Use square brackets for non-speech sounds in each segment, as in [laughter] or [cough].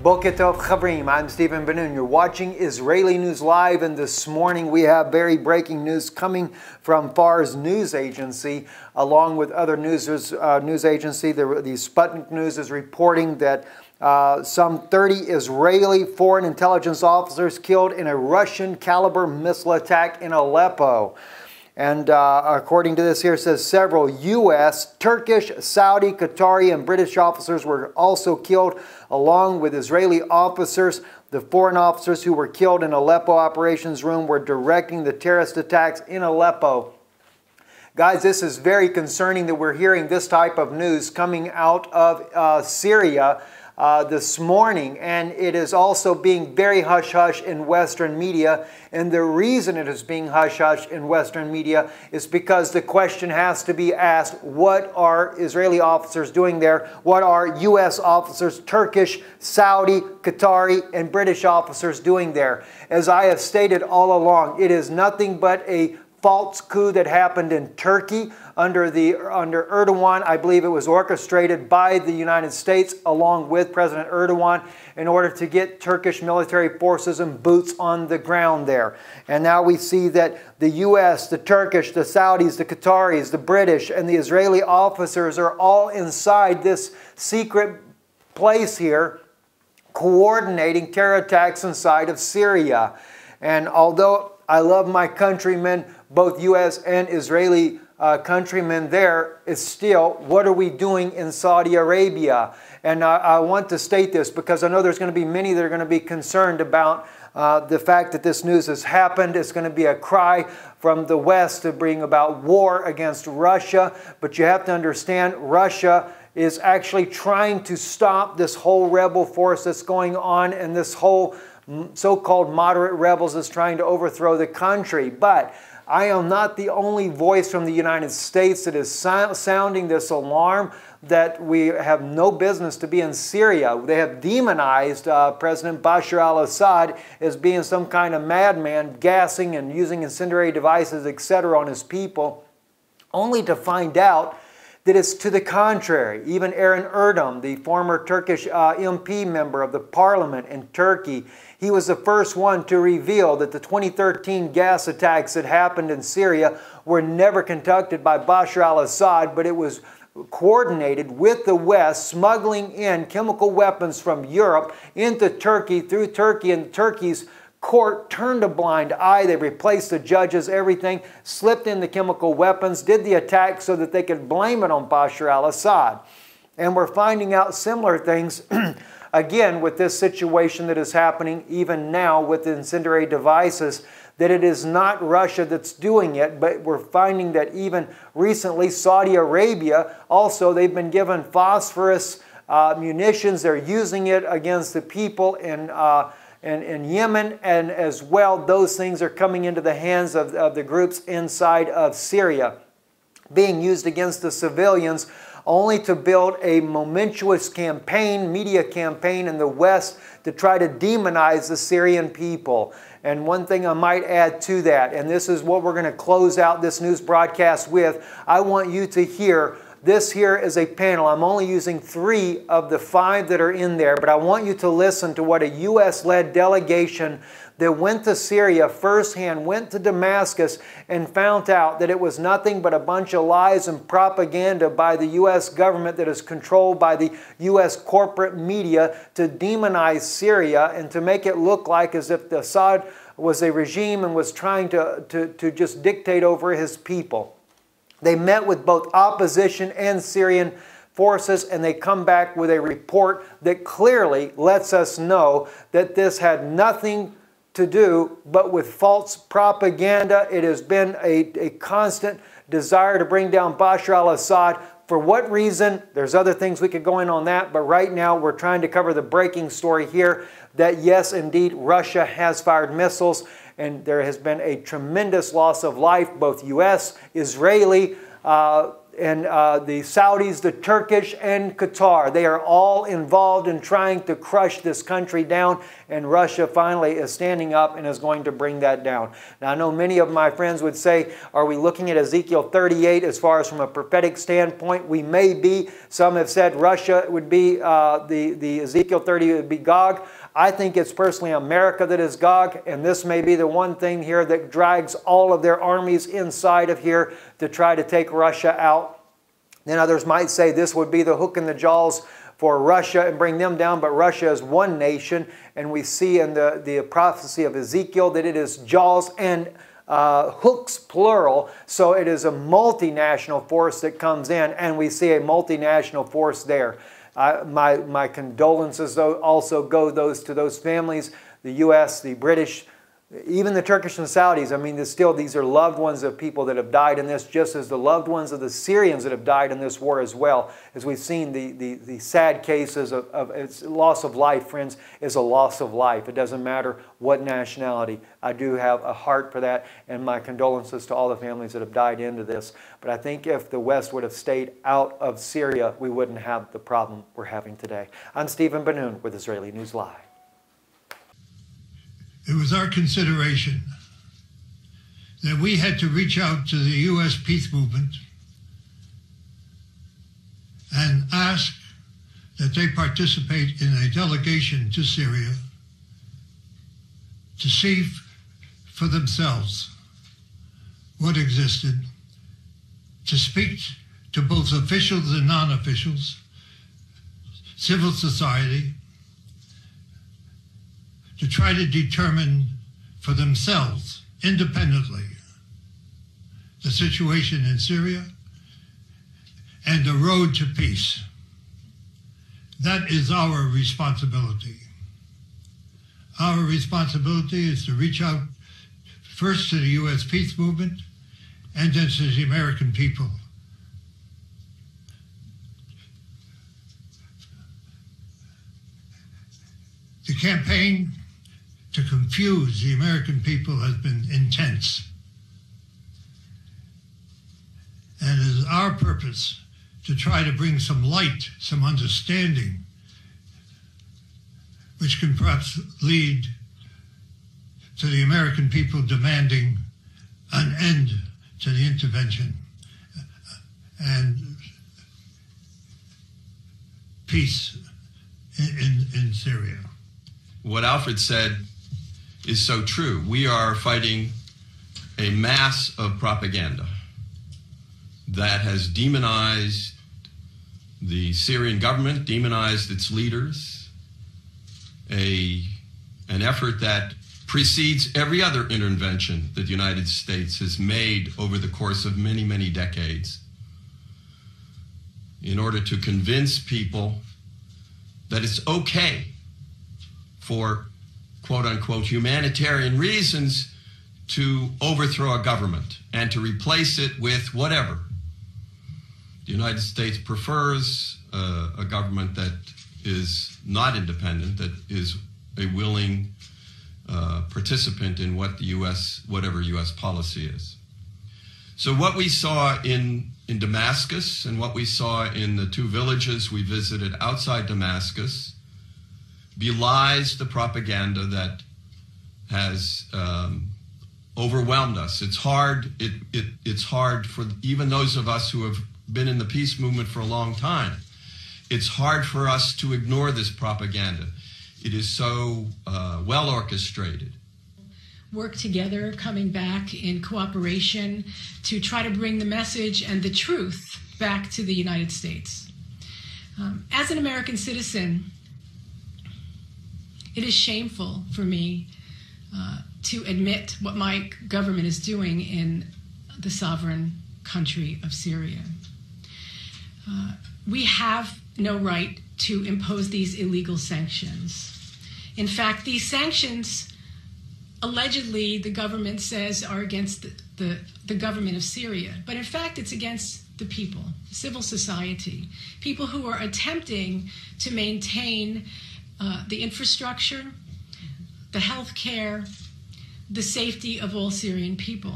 Boker Chavrim, I'm Stephen Ben-Nun. You're watching Israeli News Live, and this morning we have very breaking news coming from Fars News Agency, along with other news, uh, news agency. The, the Sputnik News is reporting that uh, some 30 Israeli foreign intelligence officers killed in a Russian Kalibr missile attack in Aleppo. And uh, according to this here, says several U.S., Turkish, Saudi, Qatari, and British officers were also killed, along with Israeli officers. The foreign officers who were killed in Aleppo operations room were directing the terrorist attacks in Aleppo. Guys, this is very concerning that we're hearing this type of news coming out of uh, Syria uh, this morning, and it is also being very hush hush in Western media. And the reason it is being hush hush in Western media is because the question has to be asked what are Israeli officers doing there? What are U.S. officers, Turkish, Saudi, Qatari, and British officers doing there? As I have stated all along, it is nothing but a false coup that happened in Turkey under, the, under Erdogan. I believe it was orchestrated by the United States along with President Erdogan in order to get Turkish military forces and boots on the ground there. And now we see that the U.S., the Turkish, the Saudis, the Qataris, the British, and the Israeli officers are all inside this secret place here coordinating terror attacks inside of Syria. And although I love my countrymen, both U.S. and Israeli uh, countrymen there, is still what are we doing in Saudi Arabia? And I, I want to state this because I know there's going to be many that are going to be concerned about uh, the fact that this news has happened. It's going to be a cry from the West to bring about war against Russia. But you have to understand, Russia is actually trying to stop this whole rebel force that's going on and this whole so called moderate rebels is trying to overthrow the country. But I am not the only voice from the United States that is sounding this alarm that we have no business to be in Syria. They have demonized uh, President Bashar al Assad as being some kind of madman, gassing and using incendiary devices, etc., on his people, only to find out that it's to the contrary. Even Eren Erdem, the former Turkish uh, MP member of the parliament in Turkey, he was the first one to reveal that the 2013 gas attacks that happened in Syria were never conducted by Bashar al Assad, but it was coordinated with the West, smuggling in chemical weapons from Europe into Turkey through Turkey, and Turkey's court turned a blind eye. They replaced the judges, everything, slipped in the chemical weapons, did the attack so that they could blame it on Bashar al Assad. And we're finding out similar things [clears throat] again with this situation that is happening even now with incendiary devices that it is not Russia that's doing it, but we're finding that even recently Saudi Arabia also they've been given phosphorus uh, munitions. They're using it against the people in, uh, in, in, Yemen, and as well those things are coming into the hands of, of the groups inside of Syria, being used against the civilians only to build a momentous campaign, media campaign in the West to try to demonize the Syrian people. And one thing I might add to that, and this is what we're going to close out this news broadcast with, I want you to hear this here is a panel. I'm only using three of the five that are in there, but I want you to listen to what a U.S. led delegation that went to Syria firsthand, went to Damascus, and found out that it was nothing but a bunch of lies and propaganda by the U.S. government that is controlled by the U.S. corporate media to demonize Syria and to make it look like as if the Assad was a regime and was trying to, to, to just dictate over his people. They met with both opposition and Syrian forces and they come back with a report that clearly lets us know that this had nothing to do, but with false propaganda. It has been a, a constant desire to bring down Bashar al Assad. For what reason? There's other things we could go in on that, but right now we're trying to cover the breaking story here that yes, indeed, Russia has fired missiles and there has been a tremendous loss of life, both U.S., Israeli, uh, and uh, the Saudis, the Turkish, and Qatar. They are all involved in trying to crush this country down, and Russia finally is standing up and is going to bring that down. Now, I know many of my friends would say, Are we looking at Ezekiel 38 as far as from a prophetic standpoint? We may be. Some have said Russia would be, uh, the, the Ezekiel 30 would be Gog. I think it's personally America that is Gog, and this may be the one thing here that drags all of their armies inside of here to try to take Russia out. Then others might say this would be the hook in the jaws for Russia and bring them down, but Russia is one nation, and we see in the, the prophecy of Ezekiel that it is jaws and uh, hooks plural, so it is a multinational force that comes in, and we see a multinational force there. Uh, my, my condolences also go those to those families, the U.S., the British, even the Turkish and Saudis, I mean, still, these are loved ones of people that have died in this, just as the loved ones of the Syrians that have died in this war as well. As we've seen, the, the, the sad cases of, of it's loss of life, friends, is a loss of life. It doesn't matter what nationality. I do have a heart for that, and my condolences to all the families that have died into this. But I think if the West would have stayed out of Syria, we wouldn't have the problem we're having today. I'm Stephen Ben-Nun with Israeli News Live. It was our consideration that we had to reach out to the U.S. peace movement and ask that they participate in a delegation to Syria to see for themselves what existed, to speak to both officials and non-officials, civil society, to try to determine for themselves independently the situation in Syria and the road to peace. That is our responsibility. Our responsibility is to reach out first to the U.S. peace movement and then to the American people. The campaign to confuse the American people has been intense. And it is our purpose to try to bring some light, some understanding, which can perhaps lead to the American people demanding an end to the intervention and peace in, in, in Syria. What Alfred said is so true. We are fighting a mass of propaganda that has demonized the Syrian government, demonized its leaders, a, an effort that precedes every other intervention that the United States has made over the course of many, many decades in order to convince people that it's okay for quote unquote humanitarian reasons to overthrow a government and to replace it with whatever. The United States prefers uh, a government that is not independent, that is a willing uh, participant in what the U.S., whatever U.S. policy is. So what we saw in, in Damascus and what we saw in the two villages we visited outside Damascus belies the propaganda that has um, overwhelmed us. It's hard. It, it, it's hard for even those of us who have been in the peace movement for a long time. It's hard for us to ignore this propaganda. It is so uh, well orchestrated. Work together, coming back in cooperation to try to bring the message and the truth back to the United States. Um, as an American citizen, it is shameful for me uh, to admit what my government is doing in the sovereign country of Syria. Uh, we have no right to impose these illegal sanctions. In fact, these sanctions, allegedly, the government says are against the, the, the government of Syria, but in fact, it's against the people, civil society, people who are attempting to maintain uh, the infrastructure, the health care, the safety of all Syrian people.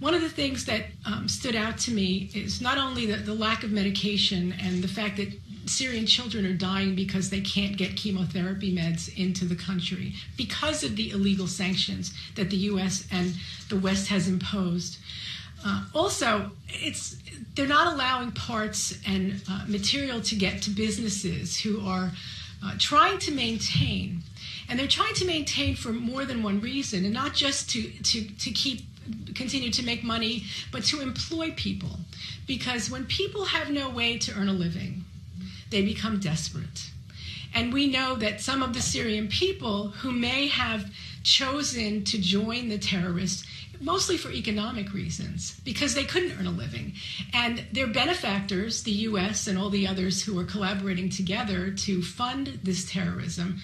one of the things that um, stood out to me is not only the, the lack of medication and the fact that Syrian children are dying because they can't get chemotherapy meds into the country because of the illegal sanctions that the U.S. and the West has imposed. Uh, also, it's they're not allowing parts and uh, material to get to businesses who are uh, trying to maintain, and they're trying to maintain for more than one reason, and not just to to to keep continue to make money, but to employ people, because when people have no way to earn a living, they become desperate. And we know that some of the Syrian people who may have chosen to join the terrorists mostly for economic reasons because they couldn't earn a living. And their benefactors, the US and all the others who are collaborating together to fund this terrorism,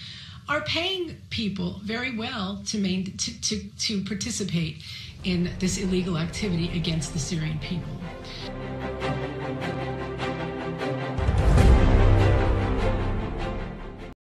are paying people very well to, main, to, to, to participate in this illegal activity against the Syrian people.